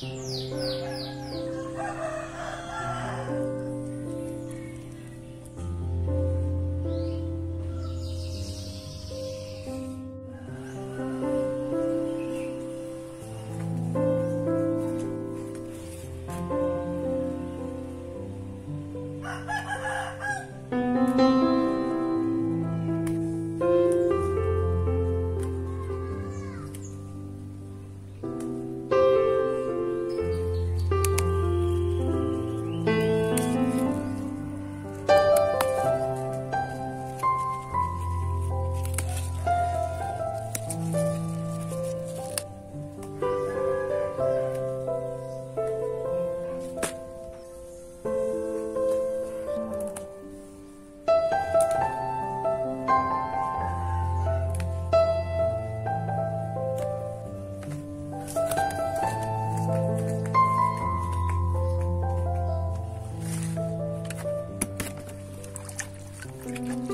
Música Mm-hmm.